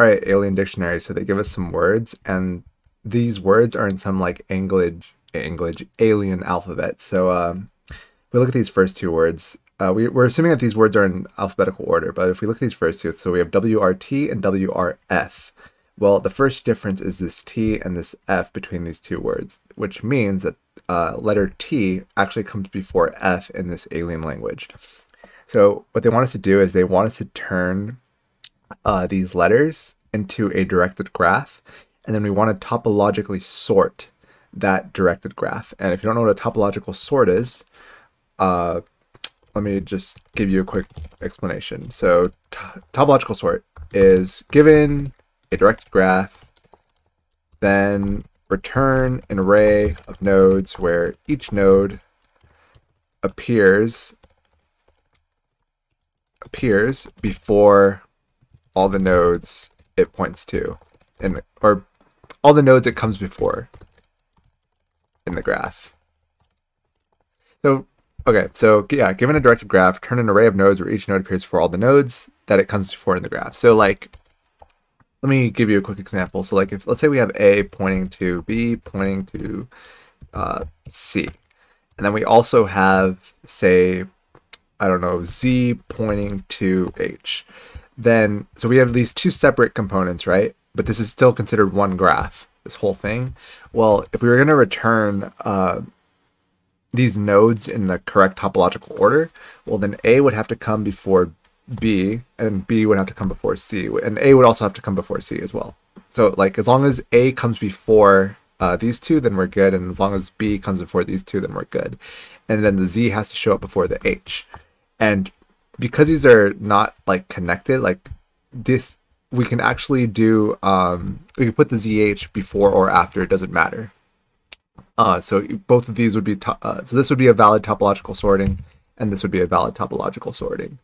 all right, Alien Dictionary. So they give us some words, and these words are in some like English, English alien alphabet. So um, if we look at these first two words, uh, we, we're assuming that these words are in alphabetical order, but if we look at these first two, so we have WRT and WRF. Well, the first difference is this T and this F between these two words, which means that uh, letter T actually comes before F in this alien language. So what they want us to do is they want us to turn uh, these letters into a directed graph, and then we want to topologically sort that directed graph. And if you don't know what a topological sort is, uh, let me just give you a quick explanation. So topological sort is given a directed graph, then return an array of nodes where each node appears appears before all the nodes it points to in the, or all the nodes it comes before in the graph. So, okay, so yeah, given a directed graph, turn an array of nodes where each node appears for all the nodes that it comes before in the graph. So like, let me give you a quick example. So like if, let's say we have A pointing to B pointing to uh, C. And then we also have, say, I don't know, Z pointing to H. Then, so we have these two separate components, right? But this is still considered one graph, this whole thing. Well, if we were going to return uh, these nodes in the correct topological order, well, then A would have to come before B, and B would have to come before C, and A would also have to come before C as well. So, like, as long as A comes before uh, these two, then we're good, and as long as B comes before these two, then we're good. And then the Z has to show up before the H. And because these are not like connected, like this, we can actually do, um, we can put the ZH before or after, it doesn't matter. Uh, so both of these would be, uh, so this would be a valid topological sorting, and this would be a valid topological sorting.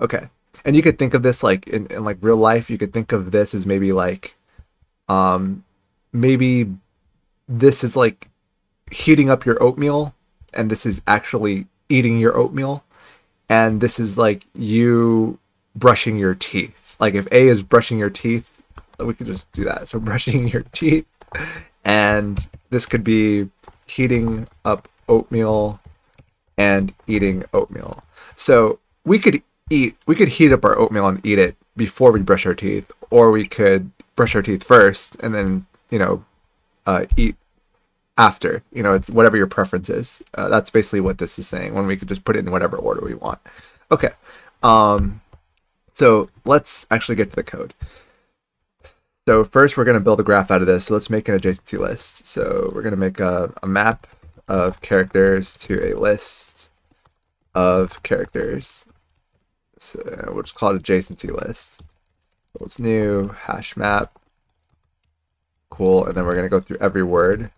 Okay. And you could think of this like in, in like real life, you could think of this as maybe like, um, maybe this is like heating up your oatmeal, and this is actually eating your oatmeal and this is like you brushing your teeth. Like if A is brushing your teeth, we could just do that. So brushing your teeth, and this could be heating up oatmeal and eating oatmeal. So we could eat, we could heat up our oatmeal and eat it before we brush our teeth, or we could brush our teeth first and then you know uh, eat after. You know, it's whatever your preference is. Uh, that's basically what this is saying. When we could just put it in whatever order we want. Okay. Um, so let's actually get to the code. So first, we're going to build a graph out of this. So let's make an adjacency list. So we're going to make a, a map of characters to a list of characters. So we'll just call it adjacency list. It's new hash map. Cool. And then we're going to go through every word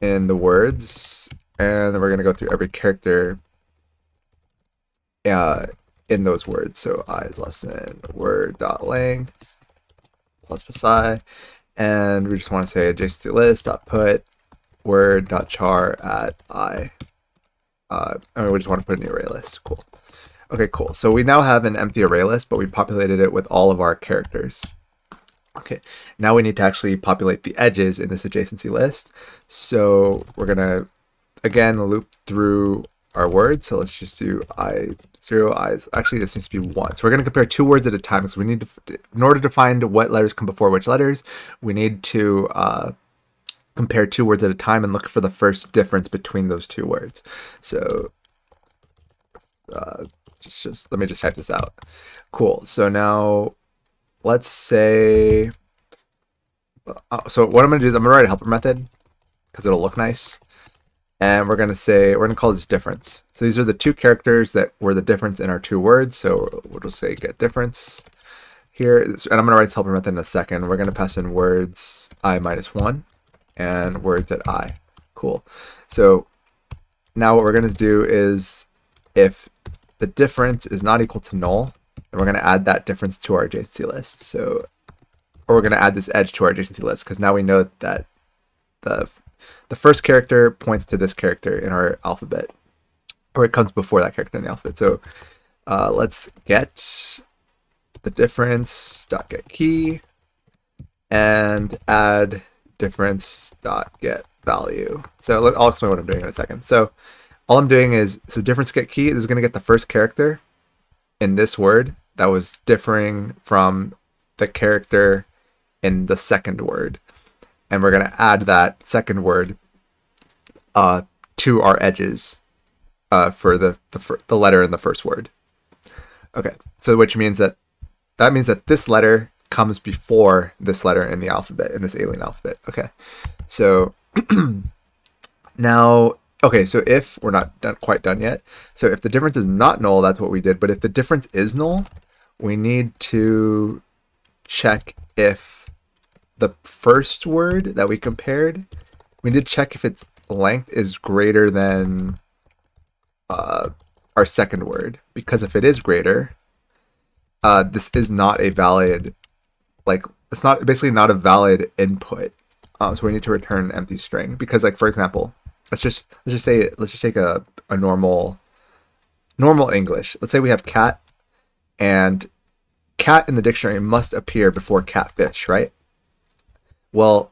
in the words, and then we're going to go through every character uh, in those words. So i is less than word dot length plus plus i, and we just want to say adjacent list dot put word dot char at i. Uh, I mean, we just want to put a new array list. Cool. Okay, cool. So we now have an empty array list, but we populated it with all of our characters. Okay, now we need to actually populate the edges in this adjacency list. So we're gonna, again, loop through our words. So let's just do i zero i's. Actually, this needs to be one. So we're gonna compare two words at a time. So we need to, in order to find what letters come before which letters, we need to uh, compare two words at a time and look for the first difference between those two words. So uh, just, just let me just type this out. Cool. So now let's say, uh, so what I'm going to do is I'm going to write a helper method because it'll look nice. And we're going to say, we're going to call this difference. So these are the two characters that were the difference in our two words. So we'll just say get difference here. And I'm going to write this helper method in a second. We're going to pass in words i minus 1 and words at i. Cool. So now what we're going to do is if the difference is not equal to null, and we're going to add that difference to our adjacency list. So, or we're going to add this edge to our adjacency list because now we know that the the first character points to this character in our alphabet, or it comes before that character in the alphabet. So uh, let's get the difference dot get key and add difference dot get value. So I'll explain what I'm doing in a second. So all I'm doing is so difference get key is going to get the first character in this word that was differing from the character in the second word. And we're going to add that second word uh, to our edges uh, for the, the, the letter in the first word. Okay, so which means that that means that this letter comes before this letter in the alphabet, in this alien alphabet. Okay, so now, okay, so if we're not done, quite done yet, so if the difference is not null, that's what we did. But if the difference is null, we need to check if the first word that we compared, we need to check if its length is greater than uh, our second word. Because if it is greater, uh, this is not a valid, like, it's not basically not a valid input. Um, so we need to return an empty string because, like, for example, let's just let's just say let's just take a, a normal normal English. Let's say we have cat and cat in the dictionary must appear before catfish, right? Well,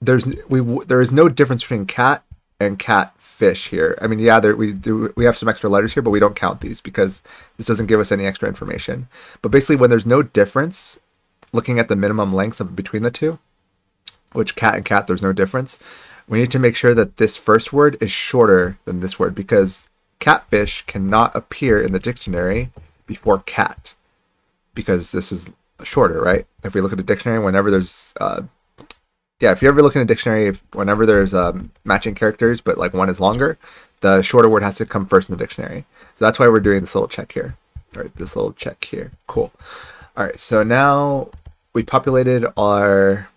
there's we there is no difference between cat and catfish here. I mean, yeah, there we do we have some extra letters here, but we don't count these because this doesn't give us any extra information. But basically, when there's no difference, looking at the minimum lengths of between the two, which cat and cat, there's no difference. We need to make sure that this first word is shorter than this word because catfish cannot appear in the dictionary before cat because this is shorter, right? If we look at the dictionary, whenever there's, uh, yeah, if you ever look in a dictionary, if, whenever there's um, matching characters, but like one is longer, the shorter word has to come first in the dictionary. So that's why we're doing this little check here. All right, this little check here. Cool. All right, so now we populated our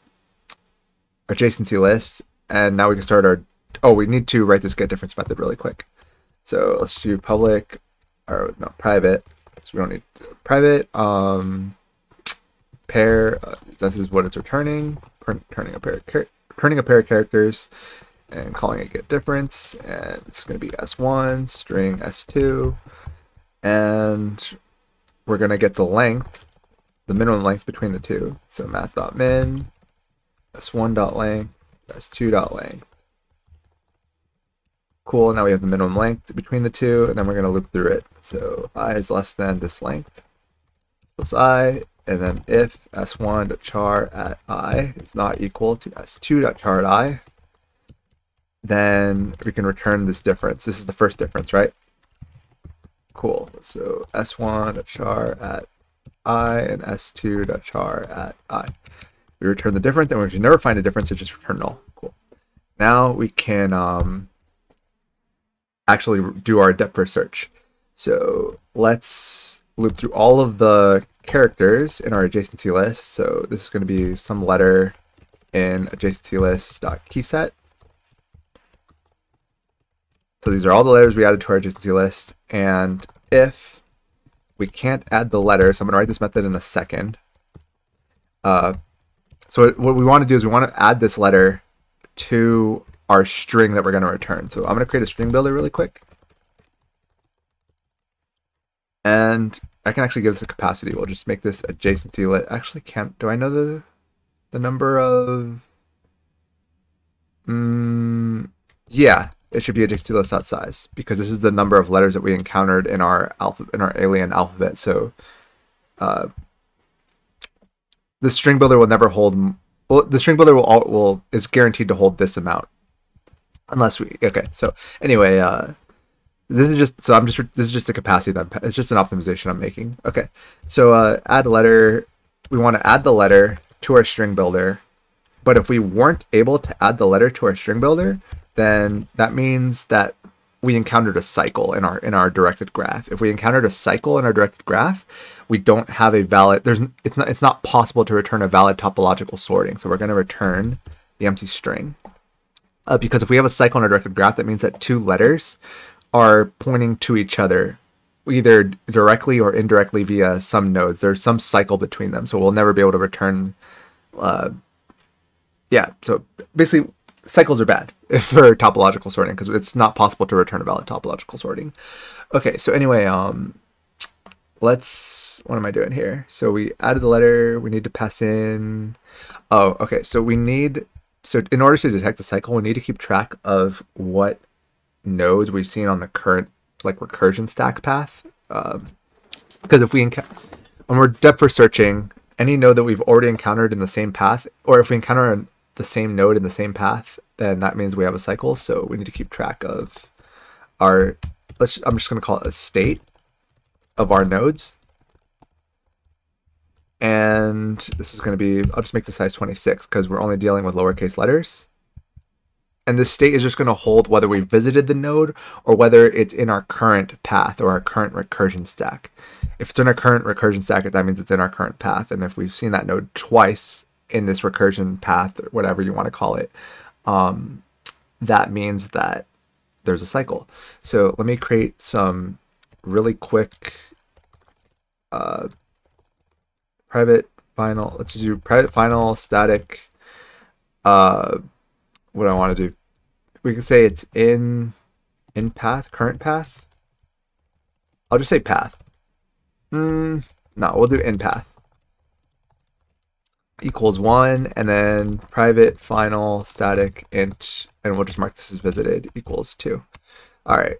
adjacency list, and now we can start our, oh, we need to write this get difference method really quick. So let's do public, or no, private, so we don't need private, um, pair, uh, this is what it's returning, turning a pair, turning a pair of characters, and calling it get difference, and it's going to be s1, string s2, and we're going to get the length, the minimum length between the two. So math.min, s1.length, s2.length. Cool, now we have the minimum length between the two, and then we're going to loop through it. So i is less than this length, plus i, and then if s1.char at i is not equal to s2.char at i, then we can return this difference. This is the first difference, right? Cool. So s1.char at i and s2.char at i. We return the difference, and if you never find a difference, you just return null. Cool. Now we can um, actually do our depth first search. So let's loop through all of the characters in our adjacency list. So this is going to be some letter in adjacency list keyset. So these are all the letters we added to our adjacency list. And if we can't add the letter, so I'm going to write this method in a second. Uh, so what we want to do is we want to add this letter to our string that we're going to return. So I'm going to create a string builder really quick. And I can actually give this a capacity. We'll just make this adjacency lit. Actually, can't. Do I know the the number of? Mm, yeah, it should be adjacency list size because this is the number of letters that we encountered in our alpha in our alien alphabet. So, uh, the string builder will never hold. Well, the string builder will all, will is guaranteed to hold this amount, unless we. Okay, so anyway, uh, this is just so I'm just this is just the capacity that I'm, it's just an optimization I'm making. Okay, so uh, add letter. We want to add the letter to our string builder, but if we weren't able to add the letter to our string builder, then that means that we encountered a cycle in our in our directed graph. If we encountered a cycle in our directed graph, we don't have a valid. There's it's not it's not possible to return a valid topological sorting. So we're going to return the empty string uh, because if we have a cycle in a directed graph, that means that two letters are pointing to each other, either directly or indirectly via some nodes. There's some cycle between them, so we'll never be able to return. Uh, yeah, so basically cycles are bad for topological sorting because it's not possible to return a valid topological sorting. Okay, so anyway, um, let's, what am I doing here? So we added the letter, we need to pass in, oh, okay. So we need, so in order to detect the cycle, we need to keep track of what nodes we've seen on the current like recursion stack path. Um, because if we encounter, when we're depth first searching, any node that we've already encountered in the same path, or if we encounter the same node in the same path, then that means we have a cycle. So we need to keep track of our, let's, I'm just going to call it a state of our nodes. And this is going to be, I'll just make the size 26 because we're only dealing with lowercase letters. And this state is just going to hold whether we visited the node or whether it's in our current path or our current recursion stack. If it's in our current recursion stack, that means it's in our current path. And if we've seen that node twice in this recursion path or whatever you want to call it, um, that means that there's a cycle. So let me create some really quick uh, private final. Let's do private final static. Uh, what I want to do? We can say it's in in path, current path. I'll just say path. Mm, no, we'll do in path equals one, and then private final static int, and we'll just mark this as visited equals two. All right,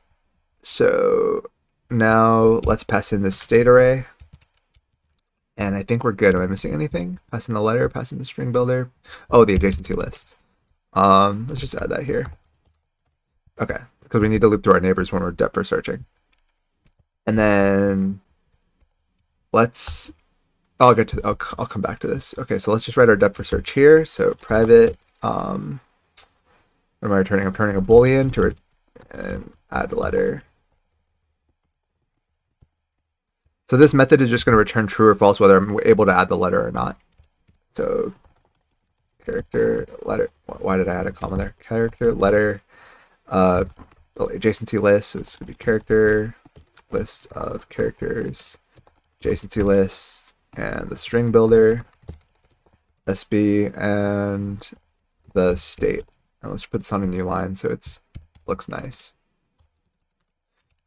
so now let's pass in this state array. And I think we're good. Am I missing anything? Passing the letter, passing the string builder. Oh, the adjacency list. Um, let's just add that here. Okay, because we need to loop through our neighbors when we're depth first searching. And then let's, I'll get to, I'll, I'll come back to this. Okay, so let's just write our depth first search here. So private, um, what am I returning? I'm turning a boolean to and add a letter. So this method is just going to return true or false whether I'm able to add the letter or not. So character, letter, why did I add a comma there? Character, letter, uh, adjacency list, so this could be character, list of characters, adjacency list, and the string builder, SB, and the state. Now let's put this on a new line so it's looks nice.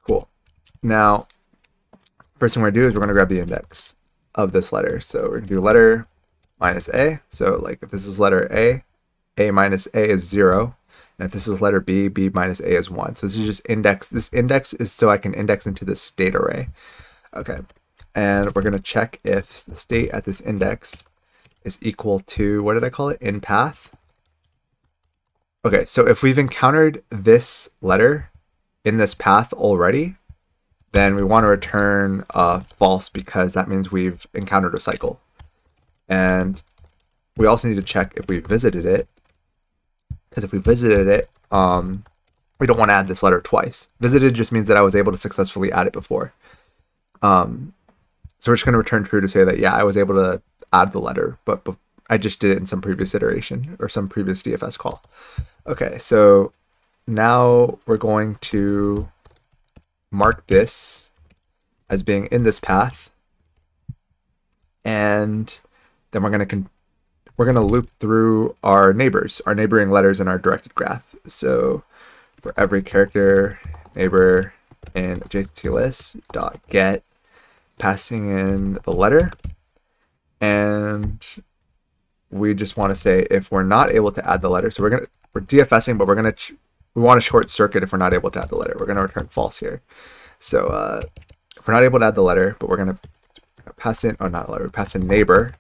Cool. Now, first thing we're gonna do is we're gonna grab the index of this letter. So we're gonna do letter minus a. So like if this is letter a, a minus a is zero. And if this is letter b, b minus a is one. So this is just index. This index is so I can index into this state array. Okay. And we're gonna check if the state at this index is equal to, what did I call it? In path. Okay, so if we've encountered this letter in this path already, then we want to return uh, false because that means we've encountered a cycle. And we also need to check if we visited it, because if we visited it, um, we don't want to add this letter twice. Visited just means that I was able to successfully add it before. Um, so we're just going to return true to say that, yeah, I was able to add the letter, but, but I just did it in some previous iteration or some previous DFS call. Okay, so now we're going to mark this as being in this path. And then we're going to we're going to loop through our neighbors, our neighboring letters in our directed graph. So for every character, neighbor, and adjacency list dot get passing in the letter and we just want to say if we're not able to add the letter so we're gonna we're DFSing but we're gonna we want to short circuit if we're not able to add the letter. We're going to return false here. So uh, if we're not able to add the letter, but we're going to pass in, oh, not a letter, pass in neighbor,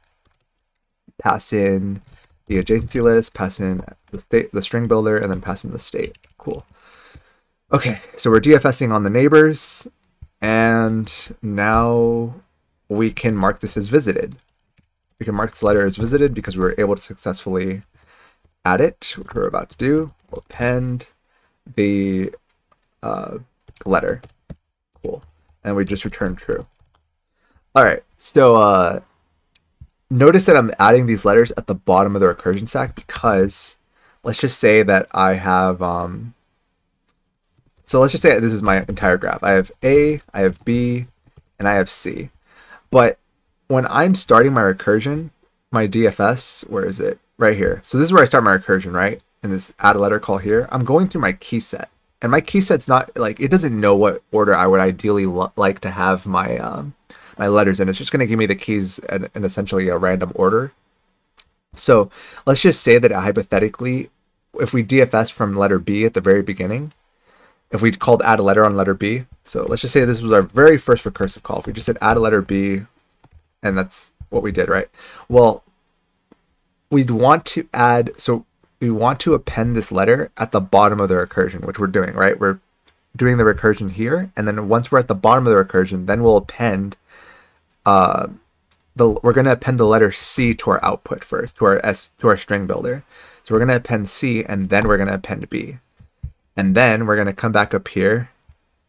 pass in the adjacency list, pass in the state, the string builder, and then pass in the state. Cool. Okay, so we're DFSing on the neighbors, and now we can mark this as visited. We can mark this letter as visited because we were able to successfully add it, which we're about to do. We'll append the uh, letter. Cool. And we just return true. All right. So uh, notice that I'm adding these letters at the bottom of the recursion stack because let's just say that I have. Um, so let's just say this is my entire graph. I have A, I have B, and I have C. But when I'm starting my recursion, my DFS, where is it? Right here. So this is where I start my recursion, right? In this add a letter call here, I'm going through my key set. And my key set's not like, it doesn't know what order I would ideally like to have my, um, my letters in. It's just going to give me the keys in, in essentially a random order. So let's just say that hypothetically, if we DFS from letter B at the very beginning, if we called add a letter on letter B, so let's just say this was our very first recursive call. If we just said add a letter B, and that's what we did, right? Well, we'd want to add, so we want to append this letter at the bottom of the recursion, which we're doing, right? We're doing the recursion here, and then once we're at the bottom of the recursion, then we'll append uh, the we're going to append the letter C to our output first, to our S to our string builder. So we're going to append C, and then we're going to append B, and then we're going to come back up here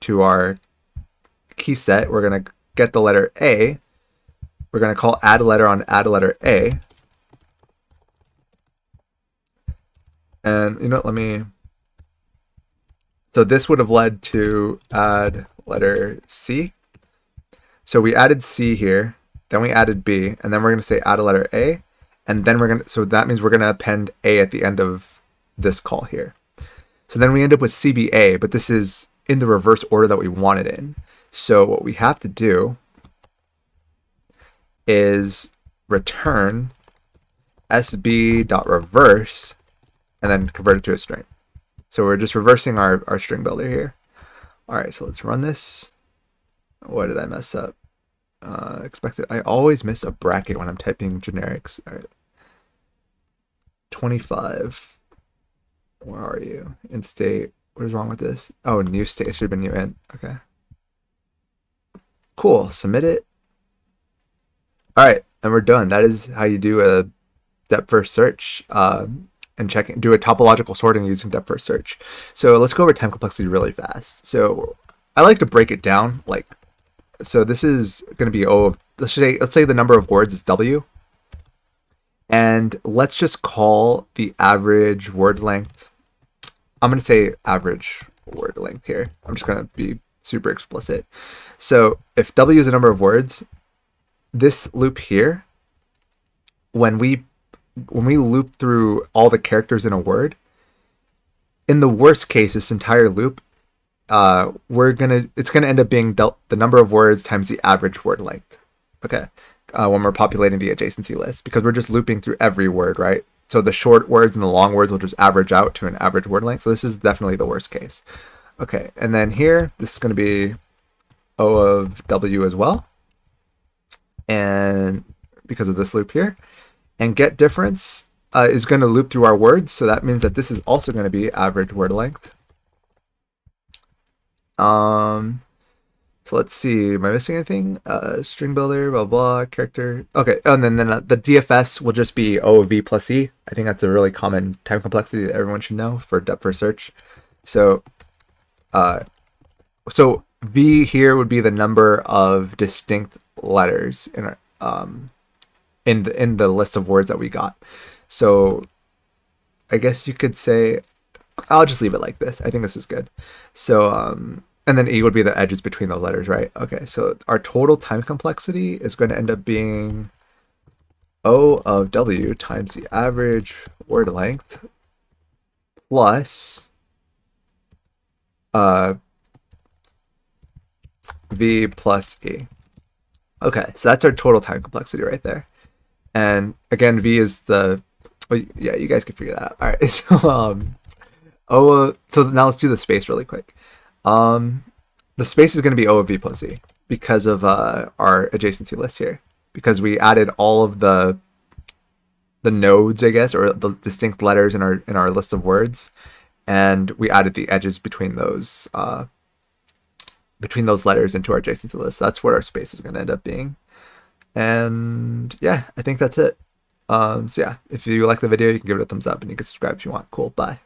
to our key set. We're going to get the letter A. We're going to call add letter on add letter A. And you know what, let me so this would have led to add letter C. So we added C here, then we added B, and then we're going to say add a letter A, and then we're going to, so that means we're going to append A at the end of this call here. So then we end up with CBA, but this is in the reverse order that we want it in. So what we have to do is return sb.reverse and then convert it to a string. So we're just reversing our, our string builder here. All right, so let's run this. What did I mess up? Uh, expected. I always miss a bracket when I'm typing generics. All right. 25. Where are you? In state. What is wrong with this? Oh, new state. It should have been new int. Okay. Cool. Submit it. All right, and we're done. That is how you do a depth first search. Um, and check do a topological sorting using depth first search. So let's go over time complexity really fast. So I like to break it down like so this is going to be O of let's say let's say the number of words is W. And let's just call the average word length. I'm going to say average word length here. I'm just going to be super explicit. So if W is the number of words, this loop here, when we when we loop through all the characters in a word, in the worst case, this entire loop, uh, we're gonna it's gonna end up being dealt the number of words times the average word length. Okay, uh, when we're populating the adjacency list because we're just looping through every word, right? So the short words and the long words will just average out to an average word length. So this is definitely the worst case. Okay, and then here this is going to be O of W as well, and because of this loop here and get difference uh, is going to loop through our words. So that means that this is also going to be average word length. Um, so let's see, am I missing anything? Uh, string builder, blah, blah, character. Okay, and then, then uh, the DFS will just be O of V plus E. I think that's a really common time complexity that everyone should know for depth first search. So, uh, so V here would be the number of distinct letters in our, um, in the in the list of words that we got. So I guess you could say I'll just leave it like this. I think this is good. So um and then E would be the edges between those letters, right? Okay, so our total time complexity is going to end up being O of W times the average word length plus uh, V plus E. Okay, so that's our total time complexity right there. And again, V is the, oh, yeah, you guys can figure that out. All right, so, um, oh, uh, so now let's do the space really quick. Um, the space is going to be O of V plus E because of uh, our adjacency list here, because we added all of the the nodes, I guess, or the distinct letters in our in our list of words, and we added the edges between those uh, between those letters into our adjacency list. That's what our space is going to end up being. And yeah, I think that's it. Um, so yeah, if you like the video, you can give it a thumbs up and you can subscribe if you want. Cool. Bye.